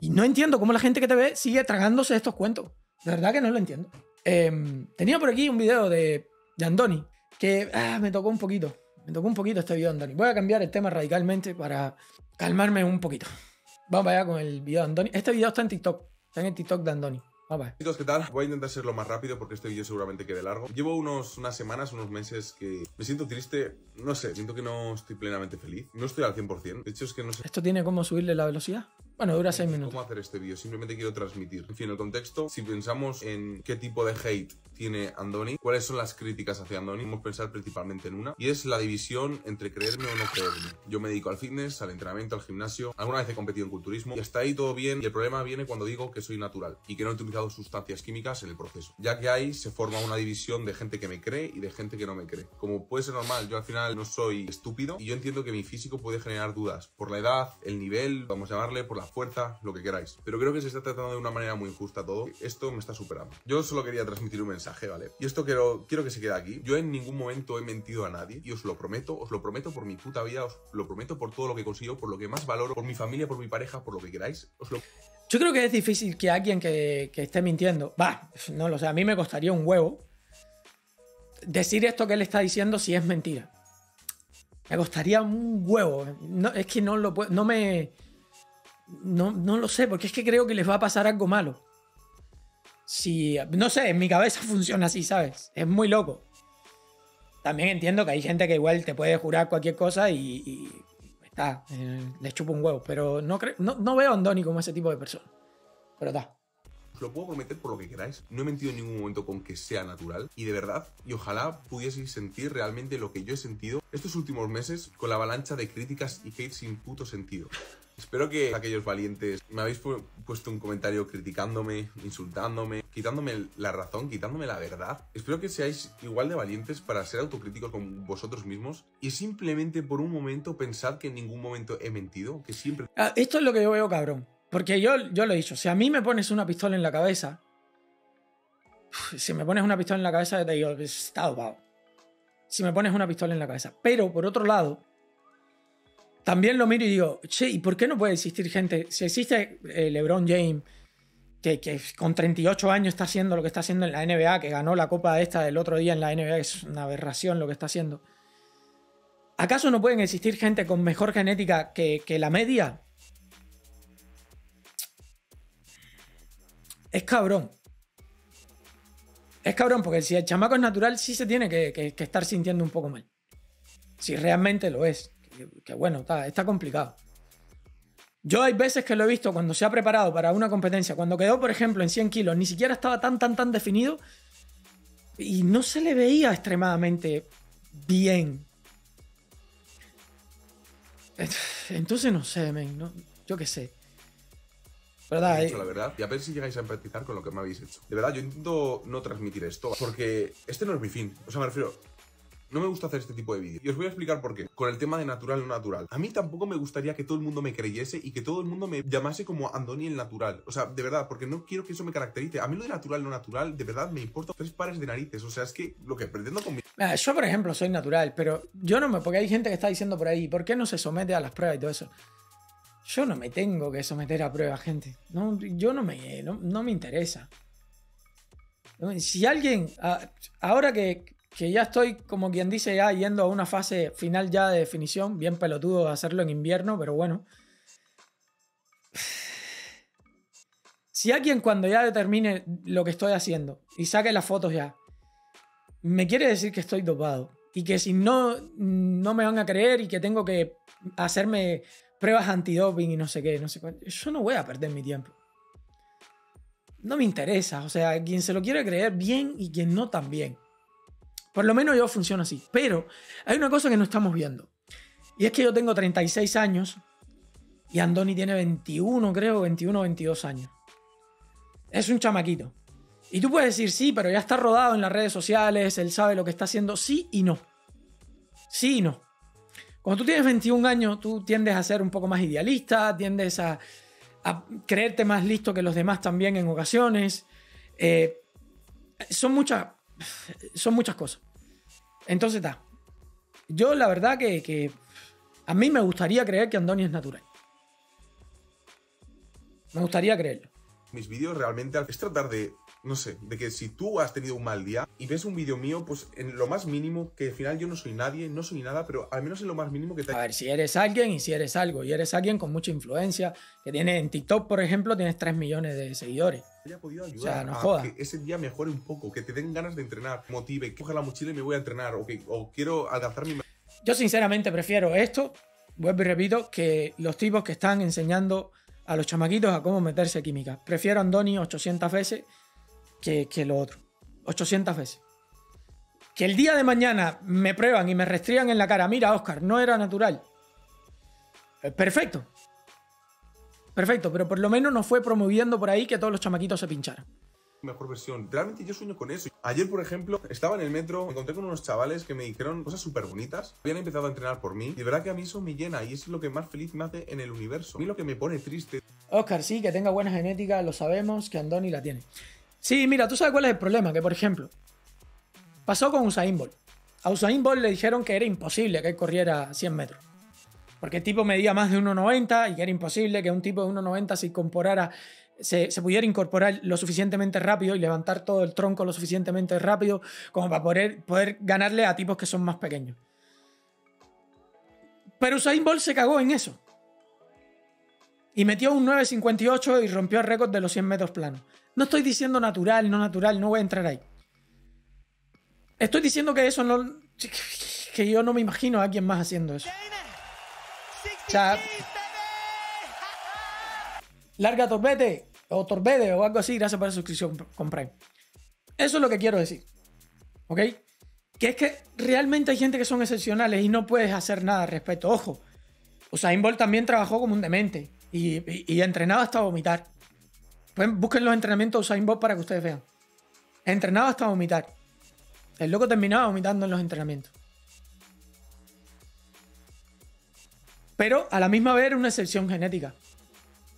Y no entiendo cómo la gente que te ve sigue tragándose estos cuentos. De verdad que no lo entiendo. Em, tenía por aquí un video de, de Andoni que ah, me tocó un poquito. Me tocó un poquito este video de Andoni. Voy a cambiar el tema radicalmente para calmarme un poquito. Vamos allá con el video de Andoni. Este video está en TikTok. Está en el TikTok de Andoni. Vamos allá. Chicos, ¿qué tal? Voy a intentar ser lo más rápido porque este vídeo seguramente quede largo. Llevo unos, unas semanas, unos meses que me siento triste. No sé, siento que no estoy plenamente feliz. No estoy al 100%. De hecho, es que no sé ¿Esto tiene cómo subirle la velocidad? Bueno, dura 6 minutos. cómo hacer este vídeo. Simplemente quiero transmitir. En fin, el contexto. Si pensamos en qué tipo de hate tiene Andoni, cuáles son las críticas hacia Andoni, vamos a pensar principalmente en una, y es la división entre creerme o no creerme. Yo me dedico al fitness, al entrenamiento, al gimnasio, alguna vez he competido en culturismo, y hasta ahí todo bien, y el problema viene cuando digo que soy natural, y que no he sustancias químicas en el proceso. Ya que ahí se forma una división de gente que me cree y de gente que no me cree. Como puede ser normal, yo al final no soy estúpido, y yo entiendo que mi físico puede generar dudas, por la edad, el nivel, vamos a llamarle, por la fuerza, lo que queráis. Pero creo que se está tratando de una manera muy injusta todo. Esto me está superando. Yo solo quería transmitir un mensaje, ¿vale? Y esto quiero, quiero que se quede aquí. Yo en ningún momento he mentido a nadie y os lo prometo, os lo prometo por mi puta vida, os lo prometo por todo lo que consigo, por lo que más valoro, por mi familia, por mi pareja, por lo que queráis. Os lo Yo creo que es difícil que alguien que, esté mintiendo, va, no lo sé, a mí me costaría un huevo decir esto que él está diciendo si es mentira. Me costaría un huevo. No, es que no lo puedo, no me, no, no lo sé, porque es que creo que les va a pasar algo malo. Si, no sé, en mi cabeza funciona así, ¿sabes? Es muy loco. También entiendo que hay gente que igual te puede jurar cualquier cosa y está, eh, le chupa un huevo. Pero no, no, no veo a Andoni como ese tipo de persona. Pero está. Lo puedo prometer por lo que queráis. No he mentido en ningún momento con que sea natural. Y de verdad, y ojalá pudieseis sentir realmente lo que yo he sentido estos últimos meses con la avalancha de críticas y hate sin puto sentido. Espero que aquellos valientes me habéis pu- puesto un comentario criticándome, insultándome, quitándome la razón, quitándome la verdad. Espero que seáis igual de valientes para ser autocríticos con vosotros mismos y simplemente por un momento pensad que en ningún momento he mentido, que siempre Ah, Esto es lo que yo veo, cabrón. Porque yo, yo lo he dicho. Si a mí me pones una pistola en la cabeza. Si me pones una pistola en la cabeza, te digo, está dopado. Si me pones una pistola en la cabeza. Pero por otro lado, también lo miro y digo, che, ¿y por qué no puede existir gente? Si existe eh, LeBron James, que, con 38 años está haciendo lo que está haciendo en la NBA, que ganó la copa esta del otro día en la NBA, es una aberración lo que está haciendo. ¿Acaso no pueden existir gente con mejor genética que, la media? Es cabrón. Es cabrón, porque si el chamaco es natural, sí se tiene que estar sintiendo un poco mal. Si realmente lo es. Que, que bueno, está, está complicado. Yo hay veces que lo he visto cuando se ha preparado para una competencia, cuando quedó, por ejemplo, en 100 kilos, ni siquiera estaba tan, tan, tan definido y no se le veía extremadamente bien. Entonces no sé, men, no- yo qué sé. ¿Verdad? he eh? dicho la verdad y a ver si llegáis a empatizar con lo que me habéis hecho. De verdad, yo intento no transmitir esto porque este no es mi fin. O sea, me refiero, no me gusta hacer este tipo de vídeos. Y os voy a explicar por qué. Con el tema de natural o no natural. A mí tampoco me gustaría que todo el mundo me creyese y que todo el mundo me llamase como Andoni el natural. O sea, de verdad, porque no quiero que eso me caracterice. A mí lo de natural no natural, de verdad, me importa tres pares de narices. O sea, es que lo que pretendo con mi Mira, yo, por ejemplo, soy natural, pero yo no me. Porque hay gente que está diciendo por ahí, ¿por qué no se somete a las pruebas y todo eso? Yo no me tengo que someter a pruebas, gente. No, yo no me, no, me interesa. Si alguien, a- ahora que, que ya estoy, como quien dice, ya yendo a una fase final ya de definición, bien pelotudo hacerlo en invierno, pero bueno. Si alguien cuando ya determine lo que estoy haciendo y saque las fotos ya, me quiere decir que estoy dopado y que si no, no me van a creer y que tengo que hacerme pruebas antidoping y no sé qué, no sé cuánto, yo no voy a perder mi tiempo. No me interesa, o sea, quien se lo quiere creer bien y quien no también. Por lo menos yo funciono así. Pero hay una cosa que no estamos viendo. Y es que yo tengo 36 años y Andoni tiene 21, creo, 21 o 22 años. Es un chamaquito. Y tú puedes decir, sí, pero ya está rodado en las redes sociales, él sabe lo que está haciendo. Sí y no. Sí y no. Cuando tú tienes 21 años, tú tiendes a ser un poco más idealista, tiendes a, creerte más listo que los demás también en ocasiones. Eh, son, muchas, son muchas cosas. Entonces está. Yo la verdad que, a mí me gustaría creer que Andoni es natural. Me gustaría creerlo. Mis vídeos realmente es tratar de no sé, de que si tú has tenido un mal día y ves un vídeo mío, pues en lo más mínimo, que al final yo no soy nadie, no soy nada, pero al menos en lo más mínimo que te... A ver, si eres alguien y si eres algo, y eres alguien con mucha influencia, que tiene en TikTok, por ejemplo, tienes 3 millones de seguidores. Haya podido ayudar a que ese día mejore un poco, que te den ganas de entrenar, motive, coge la mochila y me voy a entrenar, o, que, o quiero alcanzar mi... Yo sinceramente prefiero esto, vuelvo y repito, que los tipos que están enseñando a los chamaquitos a cómo meterse química. Prefiero a Andoni 800 veces que, lo otro. 800 veces. Que el día de mañana me prueban y me restrían en la cara, mira, Oscar, no era natural. Eh, perfecto. Perfecto, pero por lo menos nos fue promoviendo por ahí que todos los chamaquitos se pincharan mejor versión. Realmente yo sueño con eso. Ayer, por ejemplo, estaba en el metro, me encontré con unos chavales que me dijeron cosas súper bonitas. Habían empezado a entrenar por mí. Y de verdad que a mí eso me llena y es lo que más feliz me hace en el universo. A mí lo que me pone triste. Oscar, sí, que tenga buena genética, lo sabemos, que Andoni la tiene. Sí, mira, tú sabes cuál es el problema, que por ejemplo, pasó con Usain Bolt. A Usain Bolt le dijeron que era imposible que él corriera 100 metros. Porque el tipo medía más de 1,90 y que era imposible que un tipo de 1,90 se incorporara, se, pudiera incorporar lo suficientemente rápido y levantar todo el tronco lo suficientemente rápido como para poder, ganarle a tipos que son más pequeños. Pero Usain Bolt se cagó en eso. Y metió un 9.58 y rompió el récord de los 100 metros planos. No estoy diciendo natural, no natural, no voy a entrar ahí. Estoy diciendo que eso no. que yo no me imagino a alguien más haciendo eso. O. Larga Torbete o Torbede o algo así, gracias por la suscripción con. Eso es lo que quiero decir. ¿Ok? Que es que realmente hay gente que son excepcionales y no puedes hacer nada al respecto. Ojo, Usain Bolt también trabajó como un demente y, y, y entrenaba hasta vomitar busquen los entrenamientos de Usain Bolt para que ustedes vean. Entrenaba hasta vomitar. El loco terminaba vomitando en los entrenamientos. Pero a la misma vez era una excepción genética.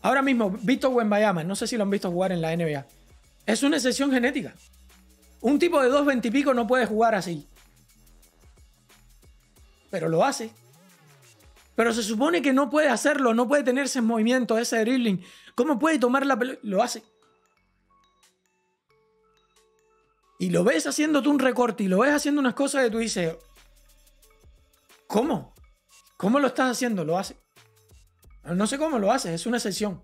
Ahora mismo, Víctor Wembayama, no sé si lo han visto jugar en la NBA. Es una excepción genética. Un tipo de 2.20 y pico no puede jugar así. Pero lo hace. Pero se supone que no puede hacerlo, no puede tenerse en movimiento, ese dribbling. ¿Cómo puede tomar la pelota? Lo hace. Y lo ves haciendo tú un recorte y lo ves haciendo unas cosas que tú dices, ¿cómo? ¿Cómo lo estás haciendo? Lo hace. No sé cómo lo hace, es una excepción.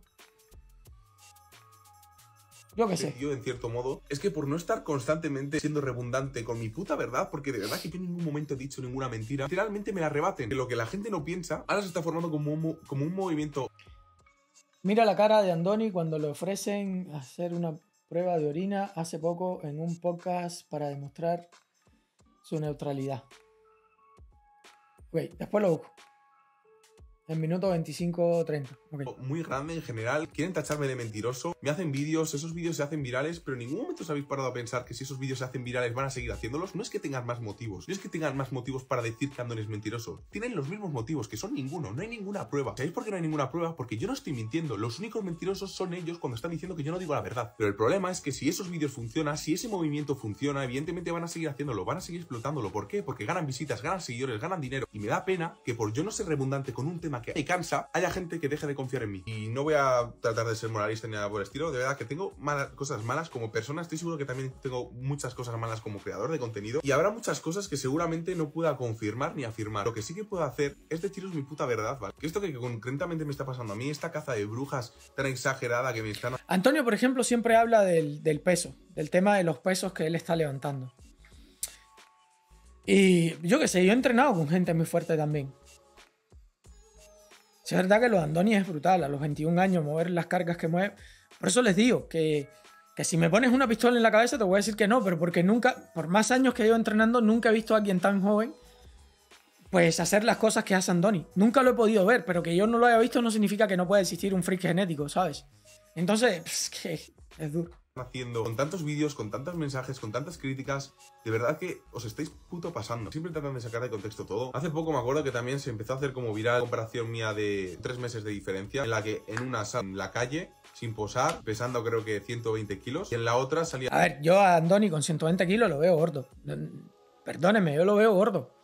Yo qué sé. Yo, en cierto modo, es que por no estar constantemente siendo redundante con mi puta verdad, porque de verdad que yo en ningún momento he dicho ninguna mentira, literalmente me la rebaten. Que lo que la gente no piensa, ahora se está formando como un, como un movimiento. Mira la cara de Andoni cuando le ofrecen hacer una prueba de orina hace poco en un podcast para demostrar su neutralidad. Ok, después lo busco. En minuto 25-30. Muy grande en general. Quieren tacharme de mentiroso. Me hacen vídeos, esos vídeos se hacen virales, pero en ningún momento os habéis parado a pensar que si esos vídeos se hacen virales van a seguir haciéndolos. No es que tengan más motivos. No es que tengan más motivos para decir que Andoni es mentiroso. Tienen los mismos motivos, que son ninguno. No hay ninguna prueba. ¿Sabéis por qué no hay ninguna prueba? Porque yo no estoy mintiendo. Los únicos mentirosos son ellos cuando están diciendo que yo no digo la verdad. Pero el problema es que si esos vídeos funcionan, si ese movimiento funciona, evidentemente van a seguir haciéndolo, van a seguir explotándolo. ¿Por qué? Porque ganan visitas, ganan seguidores, ganan dinero. Y me da pena que por yo no ser redundante con un tema que me cansa, haya gente que deje de confiar en mí. Y no voy a tratar de ser moralista ni nada por el estilo. De verdad que tengo malas, cosas malas como persona. Estoy seguro que también tengo muchas cosas malas como creador de contenido. Y habrá muchas cosas que seguramente no pueda confirmar ni afirmar. Lo que sí que puedo hacer es deciros mi puta verdad, ¿vale? Que esto que concretamente me está pasando a mí, esta caza de brujas tan exagerada que me están... Antonio, por ejemplo, siempre habla del, del peso, del tema de los pesos que él está levantando. Y yo qué sé, yo he entrenado con gente muy fuerte también es verdad que los Andoni es brutal, a los 21 años mover las cargas que mueve. Por eso les digo que, que si me pones una pistola en la cabeza te voy a decir que no, pero porque nunca, por más años que llevo entrenando, nunca he visto a alguien tan joven pues hacer las cosas que hace Andoni. Nunca lo he podido ver, pero que yo no lo haya visto no significa que no pueda existir un freak genético, ¿sabes? Entonces, es duro haciendo con tantos vídeos, con tantos mensajes, con tantas críticas, de verdad que os estáis puto pasando. Siempre tratan de sacar de contexto todo. Hace poco me acuerdo que también se empezó a hacer como viral comparación mía de tres meses de diferencia, en la que en una en la calle, sin posar, pesando creo que 120 kilos, y en la otra salía... A ver, yo a Andoni con 120 kilos lo veo gordo. Perdóneme, yo lo veo gordo.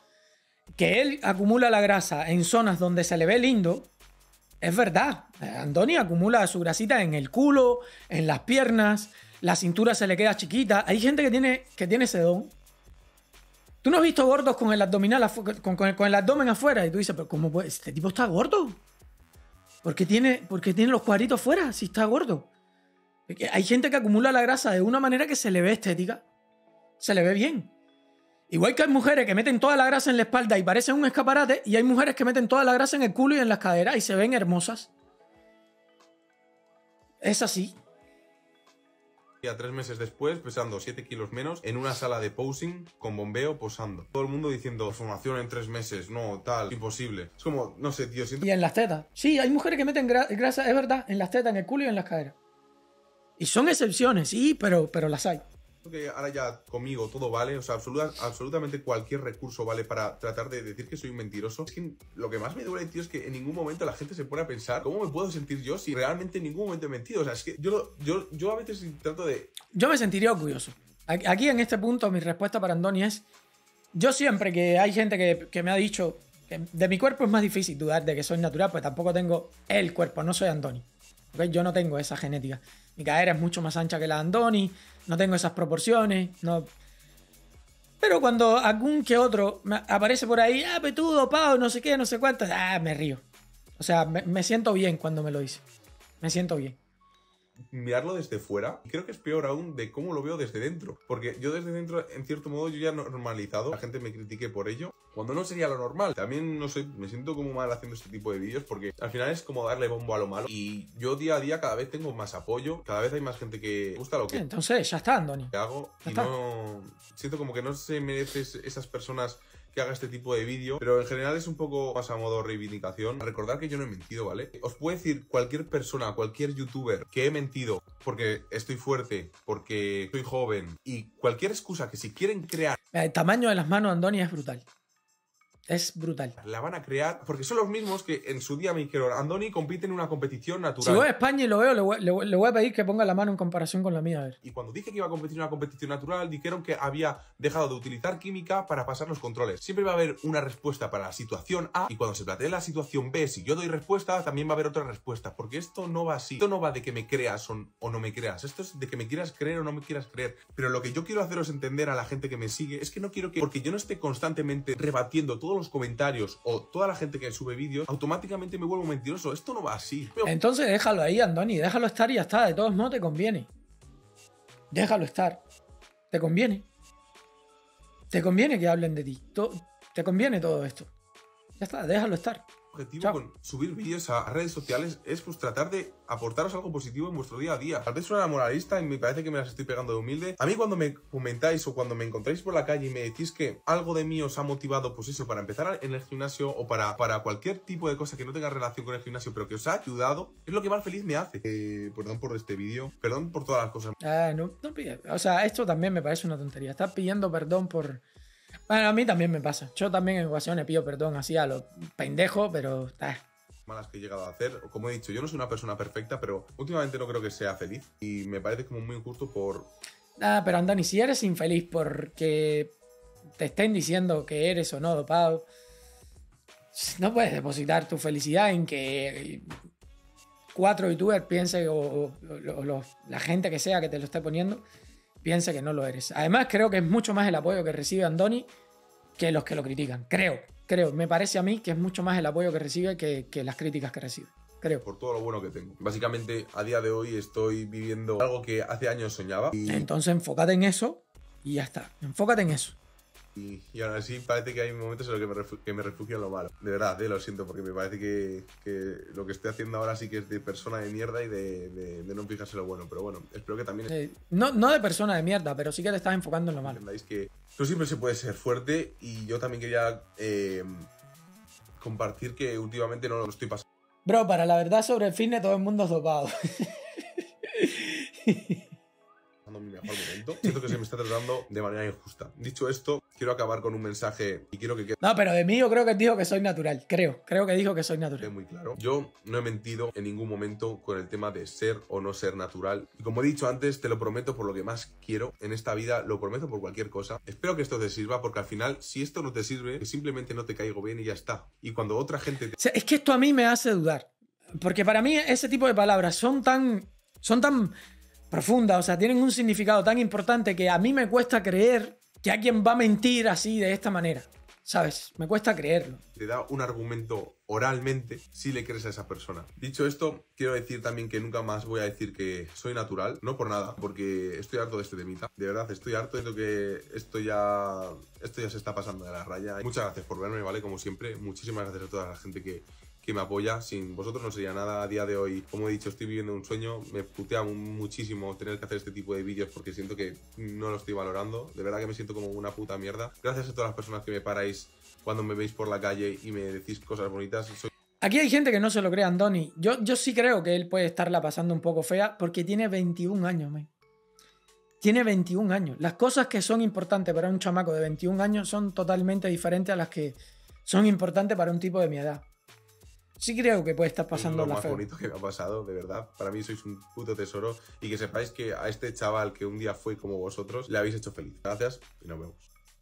Que él acumula la grasa en zonas donde se le ve lindo, es verdad. Andoni acumula su grasita en el culo, en las piernas, la cintura se le queda chiquita. Hay gente que tiene, que tiene ese don. Tú no has visto gordos con el abdominal con, el, abdomen afuera y tú dices, pero ¿cómo puede? Este tipo está gordo. ¿Por qué tiene, porque tiene los cuadritos fuera si está gordo? Hay gente que acumula la grasa de una manera que se le ve estética. Se le ve bien. Igual que hay mujeres que meten toda la grasa en la espalda y parecen un escaparate, y hay mujeres que meten toda la grasa en el culo y en las caderas y se ven hermosas. Es así. Ya tres meses después, pesando 7 kilos menos, en una sala de posing con bombeo posando. Todo el mundo diciendo, formación en tres meses, no, tal, imposible. Es como, no sé, tío, siento... Y en las tetas. Sí, hay mujeres que meten grasa, es verdad, en las tetas, en el culo y en las caderas. Y son excepciones, sí, pero, pero las hay que ahora ya conmigo todo vale, o sea, absolutamente cualquier recurso vale para tratar de decir que soy un mentiroso. Es que lo que más me duele, tío, es que en ningún momento la gente se pone a pensar cómo me puedo sentir yo si realmente en ningún momento he mentido. O sea, es que yo, yo, yo a veces trato de... Yo me sentiría orgulloso. Aquí en este punto mi respuesta para Andoni es, yo siempre que hay gente que, me ha dicho que de mi cuerpo es más difícil dudar de que soy natural, pues tampoco tengo el cuerpo, no soy Andoni. Yo no tengo esa genética. Mi cadera es mucho más ancha que la de Andoni, no tengo esas proporciones, no... Pero cuando algún que otro aparece por ahí, ah, petudo, pao, no sé qué, no sé cuánto, ah, me río. O sea, me siento bien cuando me lo dice. Me siento bien mirarlo desde fuera, creo que es peor aún de cómo lo veo desde dentro. Porque yo desde dentro, en cierto modo, yo ya he normalizado, la gente me critique por ello, cuando no sería lo normal. También, no sé, me siento como mal haciendo este tipo de vídeos porque al final es como darle bombo a lo malo. Y yo día a día cada vez tengo más apoyo, cada vez hay más gente que gusta lo que... Entonces, ya está, Andoni. Que hago y no... Siento como que no se merecen esas personas que haga este tipo de vídeo, pero en general es un poco más a modo reivindicación. Recordar que yo no he mentido, ¿vale? Os puedo decir cualquier persona, cualquier youtuber que he mentido porque estoy fuerte, porque soy joven y cualquier excusa que si quieren crear... El tamaño de las manos, Andoni, es brutal. Es brutal. La van a crear porque son los mismos que en su día me dijeron, Andoni compite en una competición natural. Si voy a España y lo veo, le voy, a pedir que ponga la mano en comparación con la mía. A ver. Y cuando dije que iba a competir en una competición natural, dijeron que había dejado de utilizar química para pasar los controles. Siempre va a haber una respuesta para la situación A y cuando se plantee la situación B, si yo doy respuesta, también va a haber otra respuesta. Porque esto no va así. Esto no va de que me creas o, o no me creas. Esto es de que me quieras creer o no me quieras creer. Pero lo que yo quiero haceros entender a la gente que me sigue es que no quiero que, porque yo no esté constantemente rebatiendo los comentarios o toda la gente que sube vídeos, automáticamente me vuelvo mentiroso. Esto no va así. Entonces déjalo ahí, Andoni, déjalo estar y ya está. De todos modos te conviene. Déjalo estar. Te conviene. Te conviene que hablen de ti. Te conviene todo esto. Ya está, déjalo estar objetivo con subir vídeos a redes sociales es pues tratar de aportaros algo positivo en vuestro día a día. Tal vez suena moralista y me parece que me las estoy pegando de humilde. A mí cuando me comentáis o cuando me encontráis por la calle y me decís que algo de mí os ha motivado, pues eso, para empezar en el gimnasio o para, para cualquier tipo de cosa que no tenga relación con el gimnasio, pero que os ha ayudado, es lo que más feliz me hace. Eh, perdón por este vídeo, perdón por todas las cosas. Ah, no, no O sea, esto también me parece una tontería. Estás pidiendo perdón por bueno, a mí también me pasa. Yo también en ocasiones pido perdón así a los pendejos, pero... Malas que he llegado a hacer. Como he dicho, yo no soy una persona perfecta, pero últimamente no creo que sea feliz. Y me parece como muy injusto por... Ah, pero Andani, si eres infeliz porque te estén diciendo que eres o no dopado, no puedes depositar tu felicidad en que cuatro youtubers piensen, o, la gente que sea que te lo esté poniendo, piense que no lo eres. Además, creo que es mucho más el apoyo que recibe Andoni que los que lo critican. Creo, creo. Me parece a mí que es mucho más el apoyo que recibe que, las críticas que recibe. Creo. Por todo lo bueno que tengo. Básicamente, a día de hoy estoy viviendo algo que hace años soñaba. Entonces, enfócate en eso y ya está. Enfócate en eso. Y, y, aún así parece que hay momentos en los que me, refugio, que me refugio en lo malo. De verdad, eh, lo siento, porque me parece que, lo que estoy haciendo ahora sí que es de persona de mierda y de, no fijarse lo bueno. Pero bueno, espero que también... no, no de persona de mierda, pero sí que te estás enfocando en lo malo. Entendáis que tú siempre se puede ser fuerte y yo también quería eh, compartir que últimamente no lo estoy pasando. Bro, para la verdad sobre el fitness todo el mundo es dopado. mi mejor momento. Siento que se me está tratando de manera injusta. Dicho esto, quiero acabar con un mensaje y quiero que quede... No, pero de mí yo creo que dijo que soy natural. Creo, creo que dijo que soy natural. muy claro. Yo no he mentido en ningún momento con el tema de ser o no ser natural. Y como he dicho antes, te lo prometo por lo que más quiero en esta vida, lo prometo por cualquier cosa. Espero que esto te sirva porque al final, si esto no te sirve, simplemente no te caigo bien y ya está. Y cuando otra gente... es que esto a mí me hace dudar. Porque para mí ese tipo de palabras son tan, son tan profundas, o sea, tienen un significado tan importante que a mí me cuesta creer que alguien va a mentir así de esta manera. ¿Sabes? Me cuesta creerlo. Te da un argumento oralmente si le crees a esa persona. Dicho esto, quiero decir también que nunca más voy a decir que soy natural, no por nada, porque estoy harto de este temita. De verdad, estoy harto de que esto ya, esto ya se está pasando de la raya. Muchas gracias por verme, ¿vale? Como siempre, muchísimas gracias a toda la gente que, que me apoya. Sin vosotros no sería nada a día de hoy. Como he dicho, estoy viviendo un sueño. Me putea muchísimo tener que hacer este tipo de vídeos porque siento que no lo estoy valorando. De verdad que me siento como una puta mierda. Gracias a todas las personas que me paráis cuando me veis por la calle y me decís cosas bonitas. Aquí hay gente que no se lo cree, Andoni. Yo, yo sí creo que él puede estarla pasando un poco fea porque tiene 21 años, man. Tiene 21 años. Las cosas que son importantes para un chamaco de 21 años son totalmente diferentes a las que son importantes para un tipo de mi edad. Sí creo que puede estar pasando es lo más bonito que me ha pasado, de verdad. Para mí sois un puto tesoro y que sepáis que a este chaval que un día fue como vosotros, le habéis hecho feliz. Gracias y nos vemos.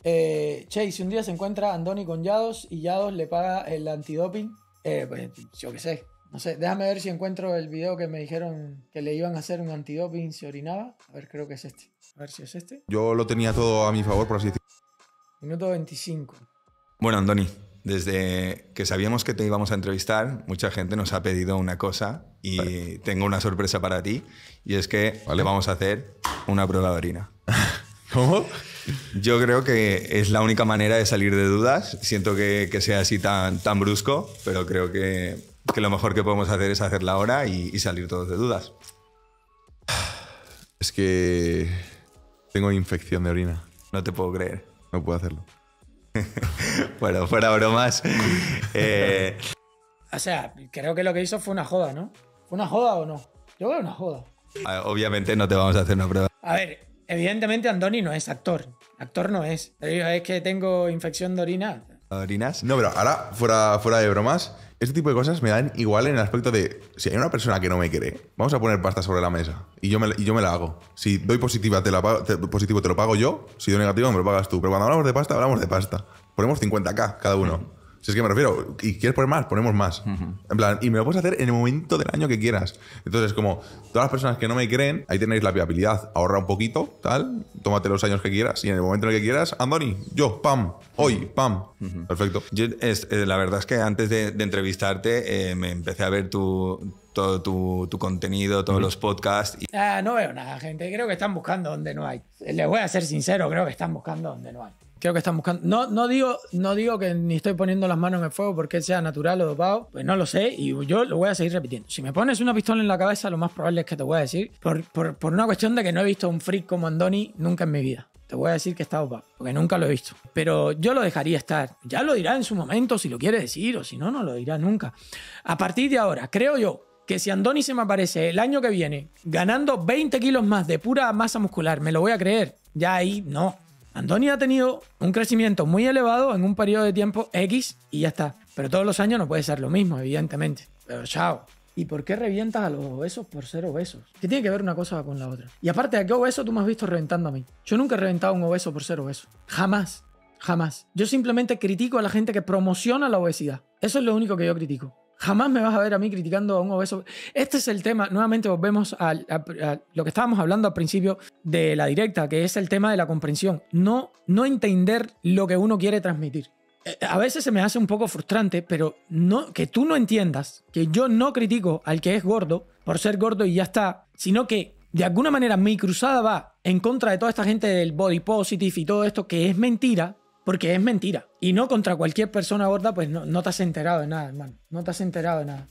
Eh, che, si un día se encuentra Andoni con Yados y Yados le paga el antidoping, eh, pues yo qué sé. No sé, déjame ver si encuentro el video que me dijeron que le iban a hacer un antidoping si orinaba. A ver, creo que es este. A ver si es este. Yo lo tenía todo a mi favor, por así decirlo. Minuto 25. Bueno, Andoni, desde que sabíamos que te íbamos a entrevistar, mucha gente nos ha pedido una cosa y tengo una sorpresa para ti y es que le vamos a hacer una prueba de orina. ¿Cómo? Yo creo que es la única manera de salir de dudas. Siento que, sea así tan, tan brusco, pero creo que, que, lo mejor que podemos hacer es hacerla ahora y, y salir todos de dudas. Es que tengo infección de orina. No te puedo creer. No puedo hacerlo. bueno, fuera bromas. Eh, o sea, creo que lo que hizo fue una joda, ¿no? ¿Fue una joda o no? Yo creo una joda. Ah, obviamente no te vamos a hacer una prueba. A ver, evidentemente Andoni no es actor. Actor no es. Es que tengo infección de orina. ¿Orinas? No, pero ahora, fuera, fuera de bromas, este tipo de cosas me dan igual en el aspecto de si hay una persona que no me quiere, vamos a poner pasta sobre la mesa y yo me, y yo me la hago. Si doy positiva, te la positivo te lo pago yo, si doy negativo me lo pagas tú. Pero cuando hablamos de pasta, hablamos de pasta. Ponemos 50k cada uno. Si es que me refiero, y quieres poner más, ponemos más. En plan, y me lo puedes hacer en el momento del año que quieras. Entonces, como todas las personas que no me creen, ahí tenéis la viabilidad. Ahorra un poquito, tal, tómate los años que quieras y en el momento en el que quieras, Andoni, yo, pam, hoy, pam. Perfecto. Yo, es, eh, la verdad es que antes de, entrevistarte eh, me empecé a ver tu, todo tu, tu, contenido, todos los podcasts. Y... Ah, no veo nada, gente. Creo que están buscando donde no hay. Les voy a ser sincero, creo que están buscando donde no hay. Creo que están buscando. No, no, digo, no digo que ni estoy poniendo las manos en el fuego porque sea natural o dopado, pues no lo sé y yo lo voy a seguir repitiendo. Si me pones una pistola en la cabeza, lo más probable es que te voy a decir, por, por, por una cuestión de que no he visto un freak como Andoni nunca en mi vida. Te voy a decir que está dopado, porque nunca lo he visto. Pero yo lo dejaría estar. Ya lo dirá en su momento si lo quiere decir o si no, no lo dirá nunca. A partir de ahora, creo yo que si Andoni se me aparece el año que viene ganando 20 kilos más de pura masa muscular, me lo voy a creer. Ya ahí no. Andoni ha tenido un crecimiento muy elevado en un periodo de tiempo X y ya está. Pero todos los años no puede ser lo mismo, evidentemente. Pero chao. ¿Y por qué revientas a los obesos por ser obesos? ¿Qué tiene que ver una cosa con la otra? Y aparte, ¿a qué obeso tú me has visto reventando a mí? Yo nunca he reventado a un obeso por ser obeso. Jamás. Jamás. Yo simplemente critico a la gente que promociona la obesidad. Eso es lo único que yo critico. Jamás me vas a ver a mí criticando a un obeso. Este es el tema, nuevamente volvemos a, lo que estábamos hablando al principio de la directa, que es el tema de la comprensión. No, no entender lo que uno quiere transmitir. Eh, a veces se me hace un poco frustrante, pero no, que tú no entiendas que yo no critico al que es gordo por ser gordo y ya está, sino que de alguna manera mi cruzada va en contra de toda esta gente del body positive y todo esto, que es mentira, porque es mentira. Y no contra cualquier persona gorda, pues no, no te has enterado de nada, hermano. No te has enterado de nada.